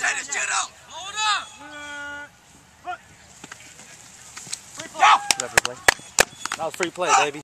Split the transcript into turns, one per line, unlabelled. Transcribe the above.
take this shit up!
Hold up!
That was free play, baby.